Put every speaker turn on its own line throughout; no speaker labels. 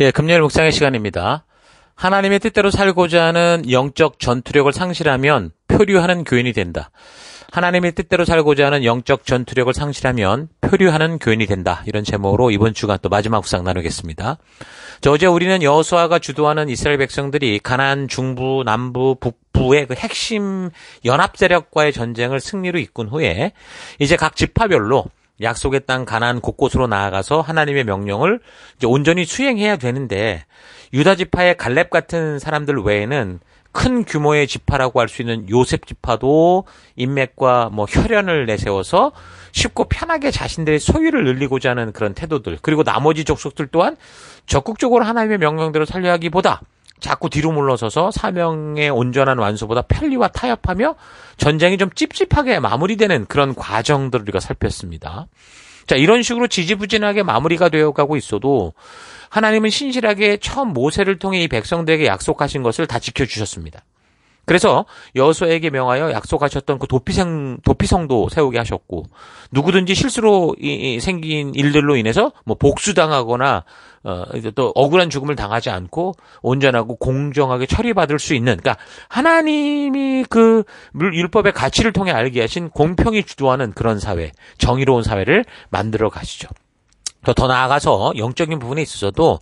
예, 금요일 묵상의 시간입니다. 하나님의 뜻대로 살고자 하는 영적 전투력을 상실하면 표류하는 교인이 된다. 하나님의 뜻대로 살고자 하는 영적 전투력을 상실하면 표류하는 교인이 된다. 이런 제목으로 이번 주간 또 마지막 묵상 나누겠습니다. 저 어제 우리는 여호수아가 주도하는 이스라엘 백성들이 가나안 중부, 남부, 북부의 그 핵심 연합 세력과의 전쟁을 승리로 이끈 후에 이제 각 지파별로 약속의 땅 가나안 곳곳으로 나아가서 하나님의 명령을 온전히 수행해야 되는데 유다 지파의 갈렙 같은 사람들 외에는 큰 규모의 지파라고 할 수 있는 요셉 지파도 인맥과 뭐 혈연을 내세워서 쉽고 편하게 자신들의 소유를 늘리고자 하는 그런 태도들 그리고 나머지 족속들 또한 적극적으로 하나님의 명령대로 살려하기보다 자꾸 뒤로 물러서서 사명의 온전한 완수보다 편리와 타협하며 전쟁이 좀 찝찝하게 마무리되는 그런 과정들을 우리가 살폈습니다. 자, 이런 식으로 지지부진하게 마무리가 되어 가고 있어도 하나님은 신실하게 처음 모세를 통해 이 백성들에게 약속하신 것을 다 지켜주셨습니다. 그래서 여호수아에게 명하여 약속하셨던 그 도피성 도피성도 세우게 하셨고 누구든지 실수로 이, 이 생긴 일들로 인해서 뭐 복수당하거나 어, 또 억울한 죽음을 당하지 않고 온전하고 공정하게 처리받을 수 있는 그러니까 하나님이 그 율법의 가치를 통해 알게 하신 공평이 주도하는 그런 사회, 정의로운 사회를 만들어 가시죠. 더 나아가서 영적인 부분에 있어서도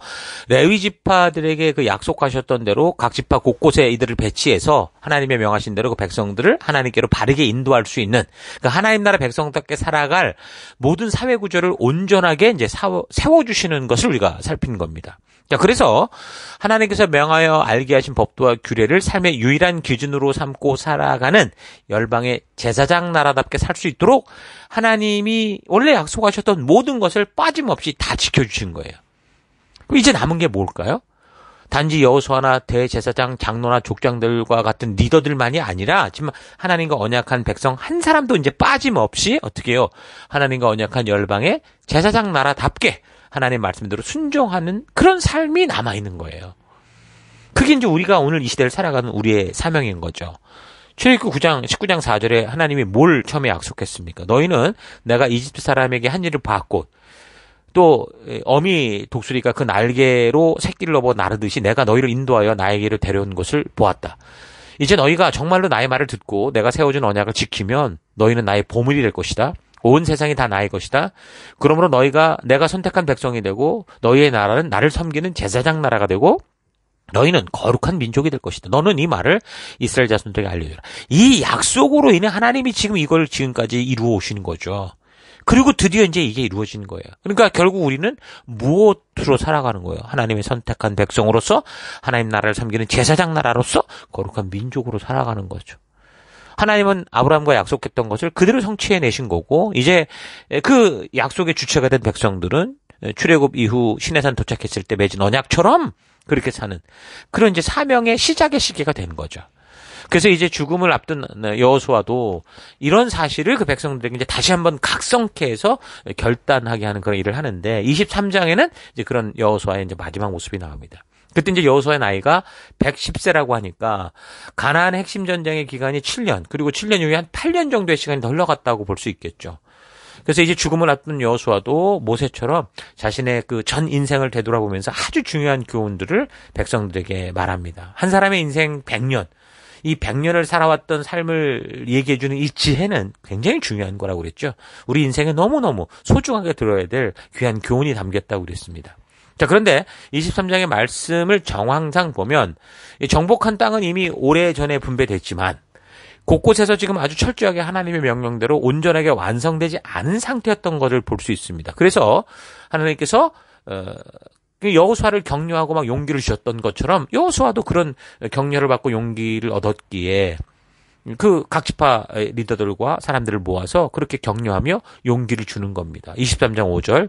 레위 지파들에게 그 약속하셨던 대로 각 지파 곳곳에 이들을 배치해서 하나님의 명하신 대로 그 백성들을 하나님께로 바르게 인도할 수 있는 그 하나님 나라 백성답게 살아갈 모든 사회 구조를 온전하게 이제 세워 주시는 것을 우리가 살핀 겁니다. 자, 그래서 하나님께서 명하여 알게 하신 법도와 규례를 삶의 유일한 기준으로 삼고 살아가는 열방의 제사장 나라답게 살 수 있도록 하나님이 원래 약속하셨던 모든 것을 빠짐없이 다 지켜주신 거예요. 그럼 이제 남은 게 뭘까요? 단지 여호수아나 대제사장, 장로나 족장들과 같은 리더들만이 아니라 지금 하나님과 언약한 백성 한 사람도 이제 빠짐없이 어떻게 해요? 하나님과 언약한 열방의 제사장 나라답게 하나님 말씀대로 순종하는 그런 삶이 남아 있는 거예요. 그게 이제 우리가 오늘 이 시대를 살아가는 우리의 사명인 거죠. 출애굽 9장 19장 4절에 하나님이 뭘 처음에 약속했습니까? 너희는 내가 이집트 사람에게 한 일을 봤고 또 어미 독수리가 그 날개로 새끼를 넘어 나르듯이 내가 너희를 인도하여 나에게로 데려온 것을 보았다. 이제 너희가 정말로 나의 말을 듣고 내가 세워준 언약을 지키면 너희는 나의 보물이 될 것이다. 온 세상이 다 나의 것이다. 그러므로 너희가 내가 선택한 백성이 되고 너희의 나라는 나를 섬기는 제사장 나라가 되고 너희는 거룩한 민족이 될 것이다. 너는 이 말을 이스라엘 자손들에게 알려줘라. 이 약속으로 인해 하나님이 지금 이걸 지금까지 이루어 오시는 거죠. 그리고 드디어 이제 이게 이루어지는 거예요. 그러니까 결국 우리는 무엇으로 살아가는 거예요? 하나님의 선택한 백성으로서 하나님 나라를 섬기는 제사장 나라로서 거룩한 민족으로 살아가는 거죠. 하나님은 아브라함과 약속했던 것을 그대로 성취해 내신 거고 이제 그 약속의 주체가 된 백성들은 출애굽 이후 시내산 도착했을 때 맺은 언약처럼 그렇게 사는 그런 이제 사명의 시작의 시기가 된 거죠. 그래서 이제 죽음을 앞둔 여호수아도 이런 사실을 그 백성들에게 이제 다시 한번 각성케 해서 결단하게 하는 그런 일을 하는데 23장에는 이제 그런 여호수아의 이제 마지막 모습이 나옵니다. 그때 이제 여호수아의 나이가 110세라고 하니까 가나안 핵심 전쟁의 기간이 7년 그리고 7년 이후에 한 8년 정도의 시간이 더 흘러갔다고 볼 수 있겠죠. 그래서 이제 죽음을 앞둔 여호수아도 모세처럼 자신의 그 전 인생을 되돌아보면서 아주 중요한 교훈들을 백성들에게 말합니다. 한 사람의 인생 100년, 이 100년을 살아왔던 삶을 얘기해주는 이 지혜는 굉장히 중요한 거라고 그랬죠. 우리 인생에 너무너무 소중하게 들어야 될 귀한 교훈이 담겼다고 그랬습니다. 자, 그런데 23장의 말씀을 정황상 보면 정복한 땅은 이미 오래 전에 분배됐지만 곳곳에서 지금 아주 철저하게 하나님의 명령대로 온전하게 완성되지 않은 상태였던 것을 볼 수 있습니다. 그래서 하나님께서 어, 그 여호수아를 격려하고 막 용기를 주셨던 것처럼 여호수아도 그런 격려를 받고 용기를 얻었기에 그 각 지파 리더들과 사람들을 모아서 그렇게 격려하며 용기를 주는 겁니다. 23장 5절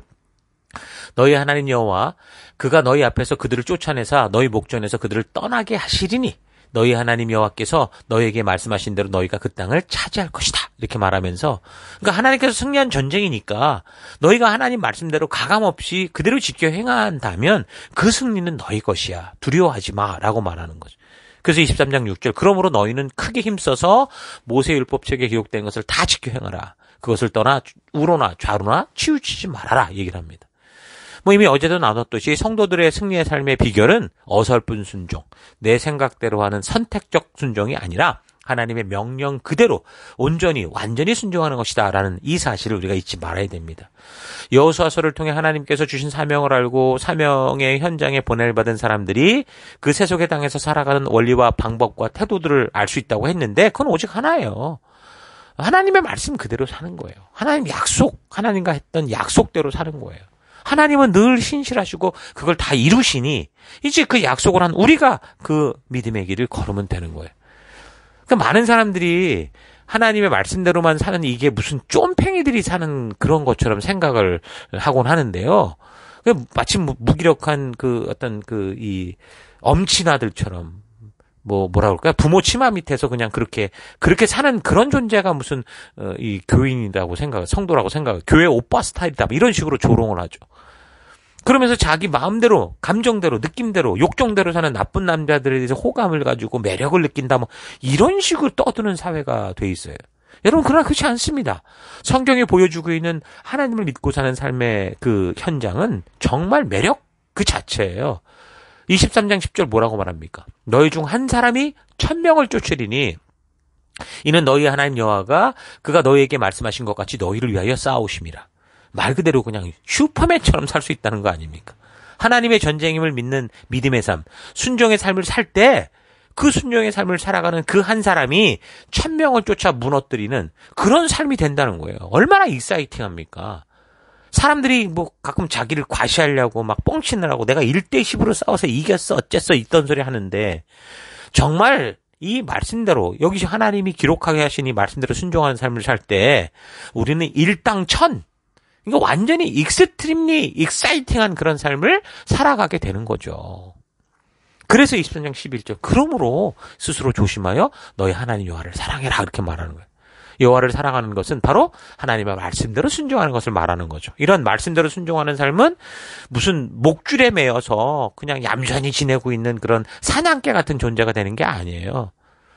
너희 하나님 여호와 그가 너희 앞에서 그들을 쫓아내사 너희 목전에서 그들을 떠나게 하시리니 너희 하나님 여호와께서 너희에게 말씀하신 대로 너희가 그 땅을 차지할 것이다. 이렇게 말하면서 그러니까 하나님께서 승리한 전쟁이니까 너희가 하나님 말씀대로 가감 없이 그대로 지켜 행한다면 그 승리는 너희 것이야. 두려워하지 마라고 말하는 거죠. 그래서 23장 6절 그러므로 너희는 크게 힘써서 모세 율법책에 기록된 것을 다 지켜 행하라. 그것을 떠나 우로나 좌로나 치우치지 말아라 얘기를 합니다. 뭐 이미 어제도 나눴듯이 성도들의 승리의 삶의 비결은 어설픈 순종, 내 생각대로 하는 선택적 순종이 아니라 하나님의 명령 그대로 온전히 완전히 순종하는 것이다라는 이 사실을 우리가 잊지 말아야 됩니다. 여호수아서를 통해 하나님께서 주신 사명을 알고 사명의 현장에 보낼 받은 사람들이 그 세속의 땅에서 살아가는 원리와 방법과 태도들을 알 수 있다고 했는데 그건 오직 하나예요. 하나님의 말씀 그대로 사는 거예요. 하나님 약속, 하나님과 했던 약속대로 사는 거예요. 하나님은 늘 신실하시고 그걸 다 이루시니 이제 그 약속을 한 우리가 그 믿음의 길을 걸으면 되는 거예요. 그러니까 많은 사람들이 하나님의 말씀대로만 사는 이게 무슨 쫌팽이들이 사는 그런 것처럼 생각을 하곤 하는데요. 마치 무기력한 그 어떤 그 이 엄친아들처럼 뭐 뭐라 그럴까요? 부모 치마 밑에서 그냥 그렇게 그렇게 사는 그런 존재가 무슨 어, 이 교인이라고 생각, 성도라고 생각, 교회 오빠 스타일이다 뭐 이런 식으로 조롱을 하죠. 그러면서 자기 마음대로, 감정대로, 느낌대로, 욕정대로 사는 나쁜 남자들에 대해서 호감을 가지고 매력을 느낀다 뭐 이런 식으로 떠드는 사회가 돼 있어요. 여러분 그러나 그렇지 않습니다. 성경이 보여주고 있는 하나님을 믿고 사는 삶의 그 현장은 정말 매력 그 자체예요. 23장 10절 뭐라고 말합니까? 너희 중 한 사람이 천명을 쫓으리니 이는 너희 하나님 여호와가 그가 너희에게 말씀하신 것 같이 너희를 위하여 싸우심이라. 말 그대로 그냥 슈퍼맨처럼 살 수 있다는 거 아닙니까? 하나님의 전쟁임을 믿는 믿음의 삶, 순종의 삶을 살 때 그 순종의 삶을 살아가는 그 한 사람이 천명을 쫓아 무너뜨리는 그런 삶이 된다는 거예요. 얼마나 exciting합니까? 사람들이 뭐 가끔 자기를 과시하려고 막 뻥치느라고 내가 1대 10으로 싸워서 이겼어 어쨌어 있던 소리 하는데 정말 이 말씀대로 여기 하나님이 기록하게 하신 이 말씀대로 순종하는 삶을 살 때 우리는 일당 천 이거 완전히 extremely exciting한 그런 삶을 살아가게 되는 거죠. 그래서 23장 11절 그러므로 스스로 조심하여 너희 하나님 여호와를 사랑해라 그렇게 말하는 거예요. 여호와를 사랑하는 것은 바로 하나님의 말씀대로 순종하는 것을 말하는 거죠. 이런 말씀대로 순종하는 삶은 무슨 목줄에 매여서 그냥 얌전히 지내고 있는 그런 사냥개 같은 존재가 되는 게 아니에요.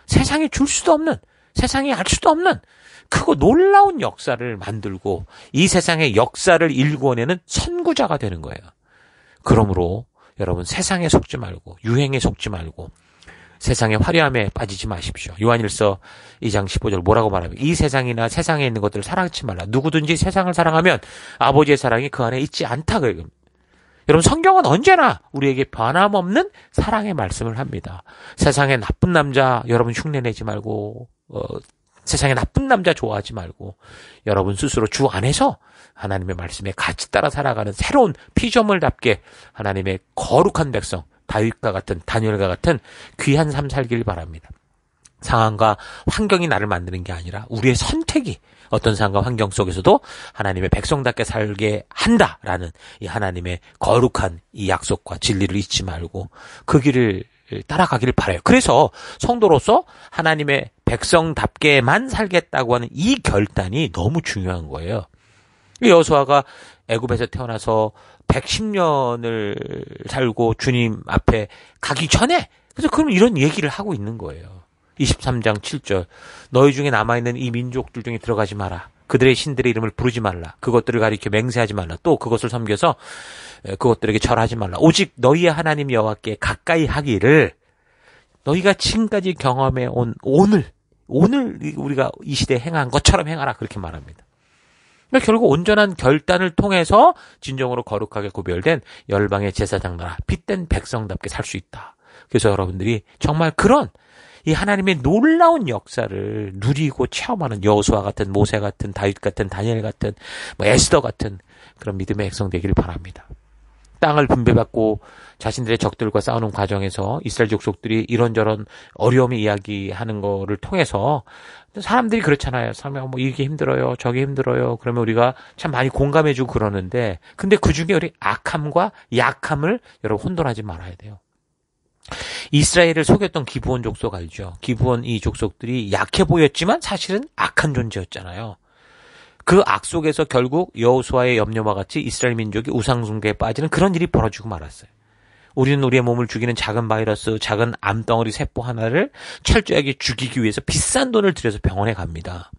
세상에 줄 수도 없는, 세상에 알 수도 없는 크고 놀라운 역사를 만들고 이 세상의 역사를 일구어내는 선구자가 되는 거예요. 그러므로 여러분 세상에 속지 말고 유행에 속지 말고 세상의 화려함에 빠지지 마십시오. 요한일서 2장 15절 뭐라고 말하면 이 세상이나 세상에 있는 것들을 사랑하지 말라. 누구든지 세상을 사랑하면 아버지의 사랑이 그 안에 있지 않다. 그 여러분 성경은 언제나 우리에게 변함없는 사랑의 말씀을 합니다. 세상에 나쁜 남자 여러분 흉내내지 말고 어, 세상에 나쁜 남자 좋아하지 말고 여러분 스스로 주 안에서 하나님의 말씀에 같이 따라 살아가는 새로운 피조물답게 하나님의 거룩한 백성 다윗과 같은 다니엘과 같은 귀한 삶 살기를 바랍니다. 상황과 환경이 나를 만드는 게 아니라 우리의 선택이 어떤 상황과 환경 속에서도 하나님의 백성답게 살게 한다라는 이 하나님의 거룩한 이 약속과 진리를 잊지 말고 그 길을 따라가기를 바라요. 그래서 성도로서 하나님의 백성답게만 살겠다고 하는 이 결단이 너무 중요한 거예요. 여수아가 애굽에서 태어나서 110년을 살고 주님 앞에 가기 전에 그래서 그럼 이런 얘기를 하고 있는 거예요. 23장 7절 너희 중에 남아있는 이 민족들 중에 들어가지 마라. 그들의 신들의 이름을 부르지 말라. 그것들을 가리켜 맹세하지 말라. 또 그것을 섬겨서 그것들에게 절하지 말라. 오직 너희의 하나님 여호와께 가까이 하기를 너희가 지금까지 경험해 온 오늘 오늘 우리가 이 시대에 행한 것처럼 행하라 그렇게 말합니다. 그러니까 결국 온전한 결단을 통해서 진정으로 거룩하게 구별된 열방의 제사장 나라 빛된 백성답게 살 수 있다. 그래서 여러분들이 정말 그런 이 하나님의 놀라운 역사를 누리고 체험하는 여호수아 같은 모세 같은 다윗 같은 다니엘 같은 뭐 에스더 같은 그런 믿음의 백성 되기를 바랍니다. 땅을 분배받고 자신들의 적들과 싸우는 과정에서 이스라엘 족속들이 이런저런 어려움을 이야기하는 거를 통해서 사람들이 그렇잖아요. 사람 뭐 이게 힘들어요. 저게 힘들어요. 그러면 우리가 참 많이 공감해 주고 그러는데 근데 그 중에 우리 악함과 약함을 여러분 혼돈하지 말아야 돼요. 이스라엘을 속였던 기부원 족속 알죠? 기부원 이 족속들이 약해 보였지만 사실은 악한 존재였잖아요. 그 악 속에서 결국 여호수아의 염려와 같이 이스라엘 민족이 우상숭배에 빠지는 그런 일이 벌어지고 말았어요. 우리는 우리의 몸을 죽이는 작은 바이러스, 작은 암덩어리 세포 하나를 철저하게 죽이기 위해서 비싼 돈을 들여서 병원에 갑니다.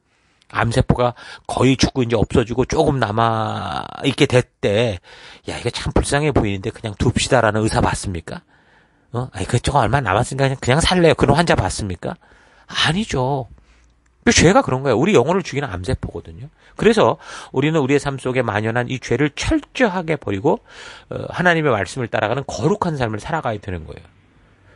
암세포가 거의 죽고 이제 없어지고 조금 남아 있게 됐대. 야 이거 참 불쌍해 보이는데 그냥 둡시다라는 의사 봤습니까? 어, 아니 그 조금 얼마 남았으니까 그냥, 그냥 살래요. 그런 환자 봤습니까? 아니죠. 그 죄가 그런 거예요. 우리 영혼을 죽이는 암세포거든요. 그래서 우리는 우리의 삶 속에 만연한 이 죄를 철저하게 버리고 어, 하나님의 말씀을 따라가는 거룩한 삶을 살아가야 되는 거예요.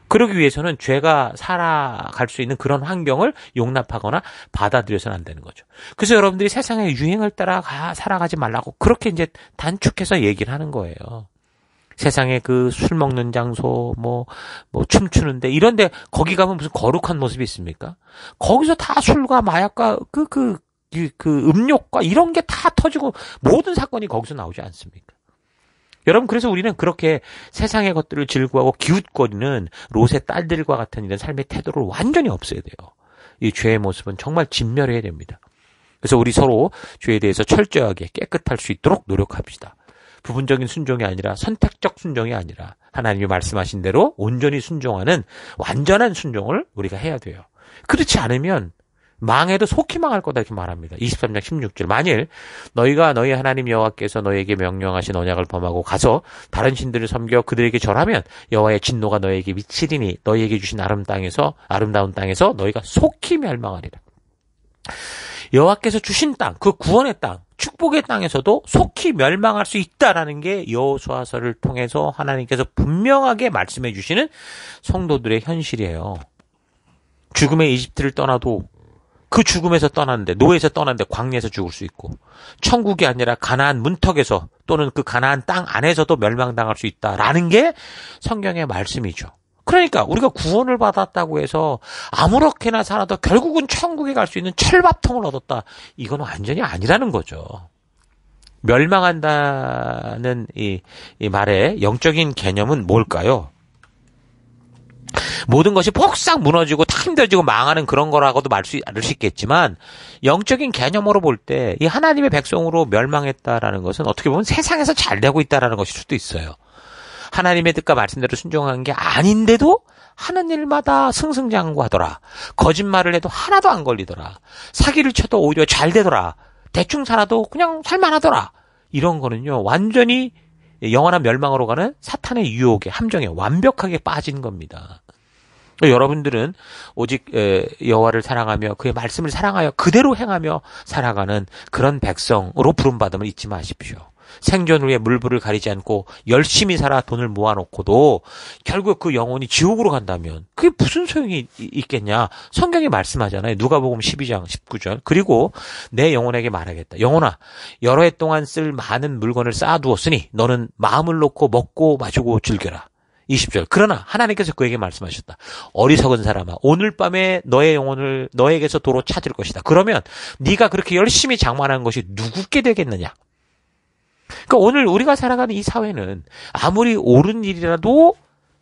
그러기 위해서는 죄가 살아갈 수 있는 그런 환경을 용납하거나 받아들여서는 안 되는 거죠. 그래서 여러분들이 세상의 유행을 따라 가 살아가지 말라고 그렇게 이제 단축해서 얘기를 하는 거예요. 세상에 그 술 먹는 장소, 뭐, 뭐, 춤추는데, 이런데, 거기 가면 무슨 거룩한 모습이 있습니까? 거기서 다 술과 마약과 그, 그, 그, 그 음욕과 이런 게 다 터지고, 모든 사건이 거기서 나오지 않습니까? 여러분, 그래서 우리는 그렇게 세상의 것들을 즐거워하고 기웃거리는 롯의 딸들과 같은 이런 삶의 태도를 완전히 없애야 돼요. 이 죄의 모습은 정말 진멸해야 됩니다. 그래서 우리 서로 죄에 대해서 철저하게 깨끗할 수 있도록 노력합시다. 부분적인 순종이 아니라 선택적 순종이 아니라 하나님이 말씀하신 대로 온전히 순종하는 완전한 순종을 우리가 해야 돼요. 그렇지 않으면 망해도 속히 망할 거다 이렇게 말합니다. 23장 16절. 만일 너희가 너희 하나님 여호와께서 너희에게 명령하신 언약을 범하고 가서 다른 신들을 섬겨 그들에게 절하면 여호와의 진노가 너희에게 미치리니 너희에게 주신 아름 땅에서 아름다운 땅에서 너희가 속히 멸망하리라. 여호와께서 주신 땅, 그 구원의 땅, 축복의 땅에서도 속히 멸망할 수 있다라는 게 여호수아서를 통해서 하나님께서 분명하게 말씀해 주시는 성도들의 현실이에요. 죽음의 이집트를 떠나도 그 죽음에서 떠났는데 노예에서 떠났는데 광야에서 죽을 수 있고 천국이 아니라 가나안 문턱에서 또는 그 가나안 땅 안에서도 멸망당할 수 있다라는 게 성경의 말씀이죠. 그러니까 우리가 구원을 받았다고 해서 아무렇게나 살아도 결국은 천국에 갈 수 있는 철밥통을 얻었다. 이건 완전히 아니라는 거죠. 멸망한다는 이, 이 말의 영적인 개념은 뭘까요? 모든 것이 폭삭 무너지고 다 힘들어지고 망하는 그런 거라고도 말수 있겠지만 영적인 개념으로 볼 때 이 하나님의 백성으로 멸망했다라는 것은 어떻게 보면 세상에서 잘 되고 있다라는 것일 수도 있어요. 하나님의 뜻과 말씀대로 순종한 게 아닌데도 하는 일마다 승승장구하더라. 거짓말을 해도 하나도 안 걸리더라. 사기를 쳐도 오히려 잘 되더라. 대충 살아도 그냥 살만하더라. 이런 거는요, 완전히 영원한 멸망으로 가는 사탄의 유혹에, 함정에 완벽하게 빠진 겁니다. 여러분들은 오직 여호와를 사랑하며 그의 말씀을 사랑하여 그대로 행하며 살아가는 그런 백성으로 부름받음을 잊지 마십시오. 생존을 위해 물불을 가리지 않고 열심히 살아 돈을 모아놓고도 결국 그 영혼이 지옥으로 간다면 그게 무슨 소용이 있겠냐? 성경이 말씀하잖아요. 누가복음 12장 19절. 그리고 내 영혼에게 말하겠다. 영혼아, 여러 해 동안 쓸 많은 물건을 쌓아두었으니 너는 마음을 놓고 먹고 마시고 즐겨라. 20절. 그러나 하나님께서 그에게 말씀하셨다. 어리석은 사람아, 오늘 밤에 너의 영혼을 너에게서 도로 찾을 것이다. 그러면 네가 그렇게 열심히 장만한 것이 누구께 되겠느냐? 그러니까 오늘 우리가 살아가는 이 사회는 아무리 옳은 일이라도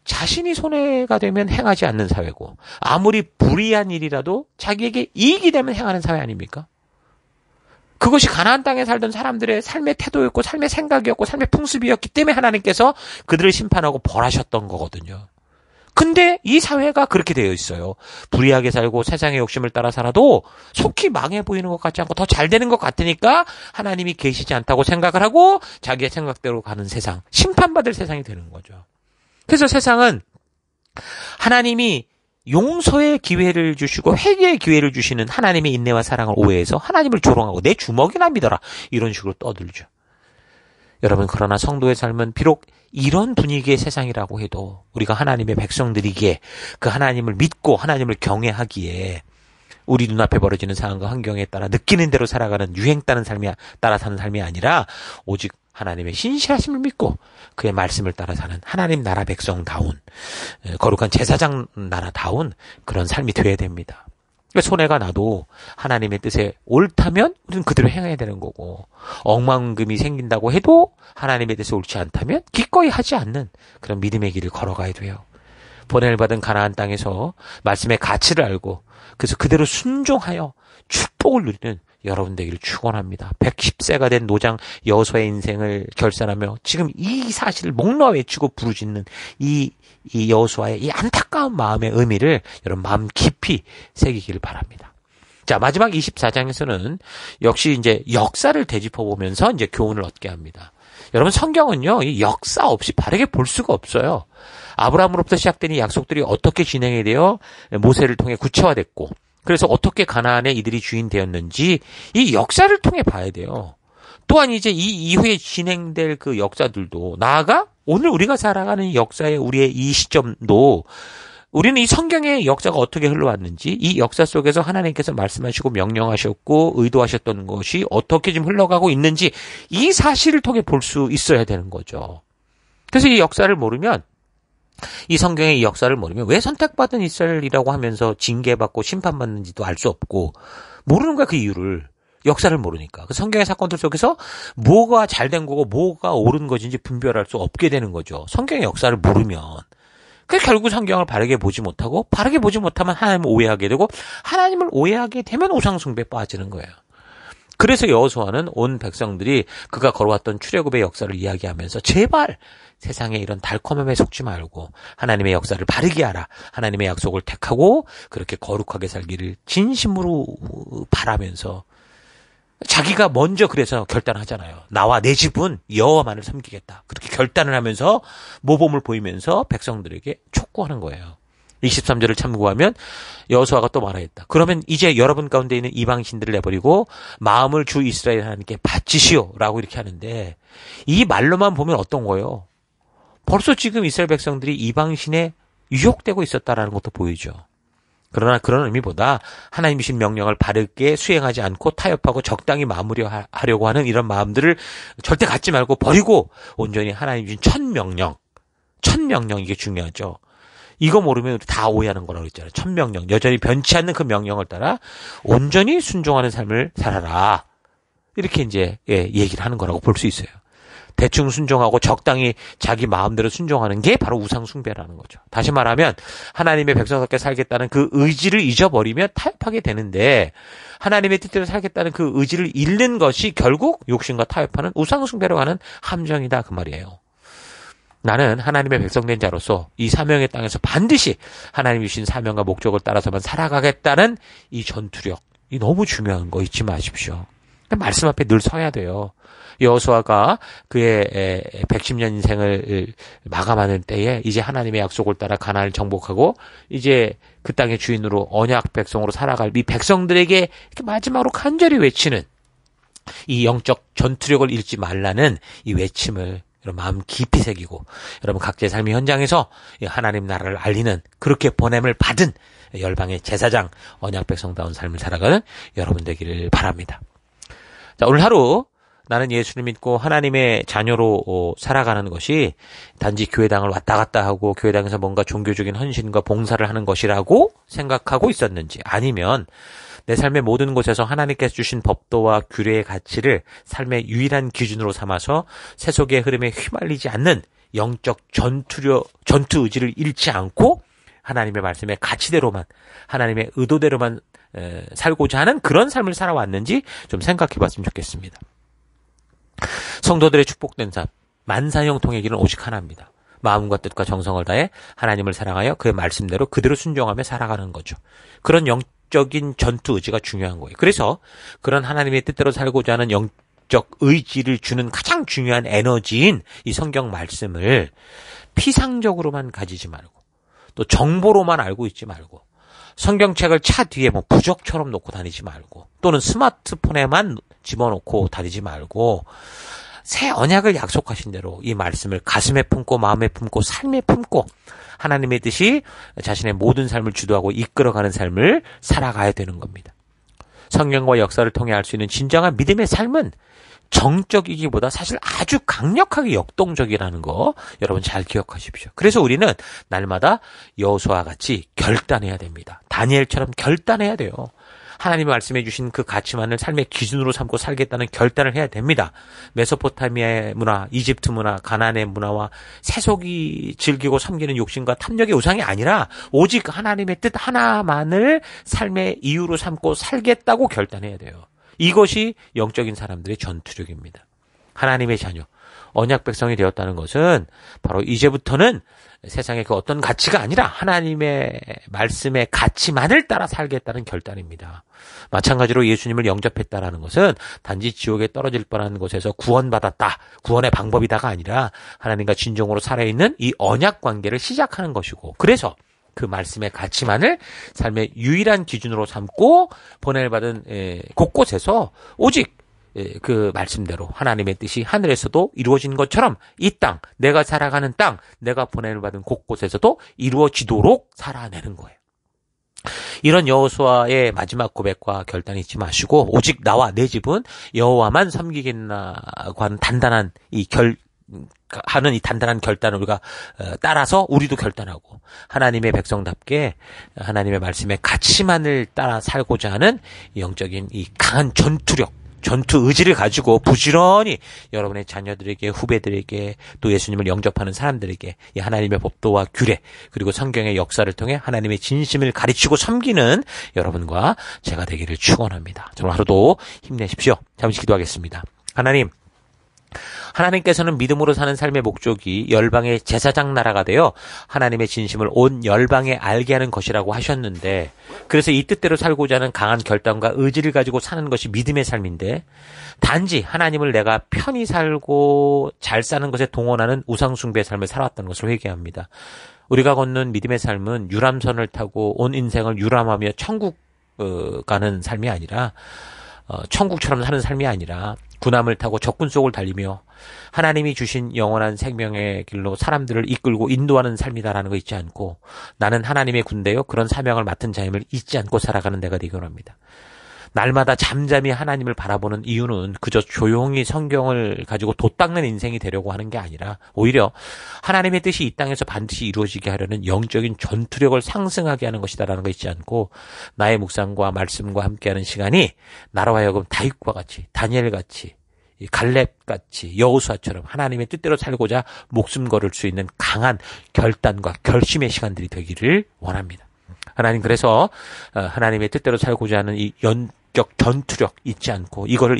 자신이 손해가 되면 행하지 않는 사회고 아무리 불의한 일이라도 자기에게 이익이 되면 행하는 사회 아닙니까? 그것이 가나안 땅에 살던 사람들의 삶의 태도였고 삶의 생각이었고 삶의 풍습이었기 때문에 하나님께서 그들을 심판하고 벌하셨던 거거든요. 근데 이 사회가 그렇게 되어 있어요. 불의하게 살고 세상의 욕심을 따라 살아도 속히 망해 보이는 것 같지 않고 더 잘 되는 것 같으니까 하나님이 계시지 않다고 생각을 하고 자기의 생각대로 가는 세상, 심판받을 세상이 되는 거죠. 그래서 세상은 하나님이 용서의 기회를 주시고 회개의 기회를 주시는 하나님의 인내와 사랑을 오해해서 하나님을 조롱하고 내 주먹이나 믿어라 이런 식으로 떠들죠. 여러분 그러나 성도의 삶은 비록 이런 분위기의 세상이라고 해도 우리가 하나님의 백성들이기에 그 하나님을 믿고 하나님을 경외하기에 우리 눈앞에 벌어지는 상황과 환경에 따라 느끼는 대로 살아가는 유행 따른 삶이 따라 사는 삶이 아니라 오직 하나님의 신실하심을 믿고 그의 말씀을 따라 사는 하나님 나라 백성다운 거룩한 제사장 나라다운 그런 삶이 되어야 됩니다. 그러니까 손해가 나도 하나님의 뜻에 옳다면 우리는 그대로 행해야 되는 거고 엉망금이 생긴다고 해도 하나님의 뜻에 옳지 않다면 기꺼이 하지 않는 그런 믿음의 길을 걸어가야 돼요. 보냄을 받은 가나안 땅에서 말씀의 가치를 알고 그래서 그대로 순종하여 축복을 누리는 여러분 되기를 축원합니다. 110세가 된 노장 여서의 인생을 결산하며 지금 이 사실을 목놓아 외치고 부르짖는 이, 이 여수와의 이 안타까운 마음의 의미를 여러분 마음 깊이 새기기를 바랍니다. 자, 마지막 24장에서는 역시 이제 역사를 되짚어 보면서 이제 교훈을 얻게 합니다. 여러분 성경은요, 이 역사 없이 바르게 볼 수가 없어요. 아브라함으로부터 시작된 이 약속들이 어떻게 진행이 되어 모세를 통해 구체화됐고, 그래서 어떻게 가나안의 이들이 주인 되었는지 이 역사를 통해 봐야 돼요. 또한 이제 이 이후에 진행될 그 역사들도 나아가 오늘 우리가 살아가는 역사의 우리의 이 시점도 우리는 이 성경의 역사가 어떻게 흘러왔는지 이 역사 속에서 하나님께서 말씀하시고 명령하셨고 의도하셨던 것이 어떻게 지금 흘러가고 있는지 이 사실을 통해 볼 수 있어야 되는 거죠. 그래서 이 역사를 모르면 이 성경의 이 역사를 모르면 왜 선택받은 이스라엘이라고 하면서 징계받고 심판받는지도 알 수 없고 모르는 거야 그 이유를 역사를 모르니까 그 성경의 사건들 속에서 뭐가 잘된 거고 뭐가 옳은 것인지 분별할 수 없게 되는 거죠. 성경의 역사를 모르면 그 결국 성경을 바르게 보지 못하고 바르게 보지 못하면 하나님을 오해하게 되고 하나님을 오해하게 되면 우상 숭배에 빠지는 거예요. 그래서 여호수아는 온 백성들이 그가 걸어왔던 출애굽의 역사를 이야기하면서 제발 세상에 이런 달콤함에 속지 말고 하나님의 역사를 바르게 하라. 하나님의 약속을 택하고 그렇게 거룩하게 살기를 진심으로 바라면서 자기가 먼저 그래서 결단하잖아요. 나와 내 집은 여호와만을 섬기겠다. 그렇게 결단을 하면서 모범을 보이면서 백성들에게 촉구하는 거예요. 23절을 참고하면 여호수아가 또 말하였다. 그러면 이제 여러분 가운데 있는 이방 신들을 내버리고 마음을 주 이스라엘 하나님께 바치시오라고 이렇게 하는데 이 말로만 보면 어떤 거예요? 벌써 지금 이스라엘 백성들이 이방신에 유혹되고 있었다라는 것도 보이죠. 그러나 그런 의미보다 하나님 이신 명령을 바르게 수행하지 않고 타협하고 적당히 마무리하려고 하는 이런 마음들을 절대 갖지 말고 버리고 온전히 하나님 주신 첫 명령, 첫 명령 이게 중요하죠. 이거 모르면 우리 다 오해하는 거라고 했잖아요. 첫 명령. 여전히 변치 않는 그 명령을 따라 온전히 순종하는 삶을 살아라. 이렇게 이제 예, 얘기를 하는 거라고 볼 수 있어요. 대충 순종하고 적당히 자기 마음대로 순종하는 게 바로 우상 숭배라는 거죠. 다시 말하면 하나님의 백성답게 살겠다는 그 의지를 잊어버리면 타협하게 되는데 하나님의 뜻대로 살겠다는 그 의지를 잃는 것이 결국 욕심과 타협하는 우상 숭배로 가는 함정이다 그 말이에요. 나는 하나님의 백성된 자로서 이 사명의 땅에서 반드시 하나님이 주신 사명과 목적을 따라서만 살아가겠다는 이 전투력, 이 너무 중요한 거 잊지 마십시오. 말씀 앞에 늘 서야 돼요. 여호수아가 그의 110년 인생을 마감하는 때에 이제 하나님의 약속을 따라 가나안을 정복하고 이제 그 땅의 주인으로 언약 백성으로 살아갈 이 백성들에게 이렇게 마지막으로 간절히 외치는 이 영적 전투력을 잃지 말라는 이 외침을 여러분 마음 깊이 새기고 여러분 각자의 삶의 현장에서 하나님 나라를 알리는 그렇게 보냄을 받은 열방의 제사장 언약 백성다운 삶을 살아가는 여러분 되기를 바랍니다. 자, 오늘 하루 나는 예수를 믿고 하나님의 자녀로 어, 살아가는 것이 단지 교회당을 왔다 갔다 하고 교회당에서 뭔가 종교적인 헌신과 봉사를 하는 것이라고 생각하고 있었는지 아니면 내 삶의 모든 곳에서 하나님께서 주신 법도와 규례의 가치를 삶의 유일한 기준으로 삼아서 세속의 흐름에 휘말리지 않는 영적 전투려 전투 의지를 잃지 않고 하나님의 말씀의 가치대로만 하나님의 의도대로만 에, 살고자 하는 그런 삶을 살아왔는지 좀 생각해 봤으면 좋겠습니다. 성도들의 축복된 삶, 만사형 통의 길은 오직 하나입니다. 마음과 뜻과 정성을 다해 하나님을 사랑하여 그의 말씀대로 그대로 순종하며 살아가는 거죠. 그런 영적인 전투 의지가 중요한 거예요. 그래서 그런 하나님의 뜻대로 살고자 하는 영적 의지를 주는 가장 중요한 에너지인 이 성경 말씀을 피상적으로만 가지지 말고 또 정보로만 알고 있지 말고 성경책을 차 뒤에 뭐 부적처럼 놓고 다니지 말고 또는 스마트폰에만 집어넣고 다니지 말고 새 언약을 약속하신 대로 이 말씀을 가슴에 품고 마음에 품고 삶에 품고 하나님의 뜻이 자신의 모든 삶을 주도하고 이끌어가는 삶을 살아가야 되는 겁니다. 성경과 역사를 통해 알 수 있는 진정한 믿음의 삶은 정적이기보다 사실 아주 강력하게 역동적이라는 거 여러분 잘 기억하십시오. 그래서 우리는 날마다 여호수아 같이 결단해야 됩니다. 다니엘처럼 결단해야 돼요. 하나님 말씀해 주신 그 가치만을 삶의 기준으로 삼고 살겠다는 결단을 해야 됩니다. 메소포타미아의 문화, 이집트 문화, 가나안의 문화와 세속이 즐기고 섬기는 욕심과 탐욕의 우상이 아니라 오직 하나님의 뜻 하나만을 삶의 이유로 삼고 살겠다고 결단해야 돼요. 이것이 영적인 사람들의 전투력입니다. 하나님의 자녀. 언약 백성이 되었다는 것은 바로 이제부터는 세상의 그 어떤 가치가 아니라 하나님의 말씀의 가치만을 따라 살겠다는 결단입니다. 마찬가지로 예수님을 영접했다라는 것은 단지 지옥에 떨어질 뻔한 곳에서 구원받았다, 구원의 방법이다가 아니라 하나님과 진정으로 살아있는 이 언약 관계를 시작하는 것이고, 그래서 그 말씀의 가치만을 삶의 유일한 기준으로 삼고 보내받은 곳곳에서 오직 그 말씀대로 하나님의 뜻이 하늘에서도 이루어진 것처럼 이 땅, 내가 살아가는 땅, 내가 보내를 받은 곳곳에서도 이루어지도록 살아내는 거예요. 이런 여호수아의 마지막 고백과 결단이 잊지 마시고 오직 나와 내 집은 여호와만 섬기겠나고 하는 단단한 이 결 하는 이 단단한 결단을 우리가 어, 따라서 우리도 결단하고 하나님의 백성답게 하나님의 말씀의 가치만을 따라 살고자 하는 영적인 이 강한 전투력 전투 의지를 가지고 부지런히 여러분의 자녀들에게 후배들에게 또 예수님을 영접하는 사람들에게 이 하나님의 법도와 규례 그리고 성경의 역사를 통해 하나님의 진심을 가르치고 섬기는 여러분과 제가 되기를 축원합니다. 저는 하루도 힘내십시오. 잠시 기도하겠습니다. 하나님 하나님께서는 믿음으로 사는 삶의 목적이 열방의 제사장 나라가 되어 하나님의 진심을 온 열방에 알게 하는 것이라고 하셨는데 그래서 이 뜻대로 살고자 하는 강한 결단과 의지를 가지고 사는 것이 믿음의 삶인데 단지 하나님을 내가 편히 살고 잘 사는 것에 동원하는 우상숭배의 삶을 살아왔다는 것을 회개합니다. 우리가 걷는 믿음의 삶은 유람선을 타고 온 인생을 유람하며 천국 어, 가는 삶이 아니라 어, 천국처럼 사는 삶이 아니라 군함을 타고 적군 속을 달리며 하나님이 주신 영원한 생명의 길로 사람들을 이끌고 인도하는 삶이다라는 거 잊지 않고 나는 하나님의 군대요 그런 사명을 맡은 자임을 잊지 않고 살아가는 내가 되기 원합니다. 날마다 잠잠히 하나님을 바라보는 이유는 그저 조용히 성경을 가지고 돛닦는 인생이 되려고 하는 게 아니라 오히려 하나님의 뜻이 이 땅에서 반드시 이루어지게 하려는 영적인 전투력을 상승하게 하는 것이다라는 거 잊지 않고 나의 묵상과 말씀과 함께하는 시간이 나로 하여금 다윗과 같이 다니엘 같이 갈렙 같이 여호수아처럼 하나님의 뜻대로 살고자 목숨 걸을 수 있는 강한 결단과 결심의 시간들이 되기를 원합니다. 하나님 그래서 어, 하나님의 뜻대로 살고자 하는 이 연, 적 전투력 잊지 않고 이거를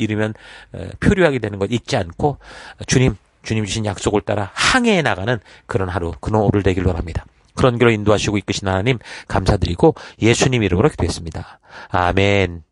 어, 표류하게 되는 것 잊지 않고 주님 주님 주신 약속을 따라 항해해 나가는 그런 하루 그런 오늘 되길 원합니다. 그런 길로 인도하시고 이끄신 하나님 감사드리고 예수님 이름으로 기도했습니다. 아멘.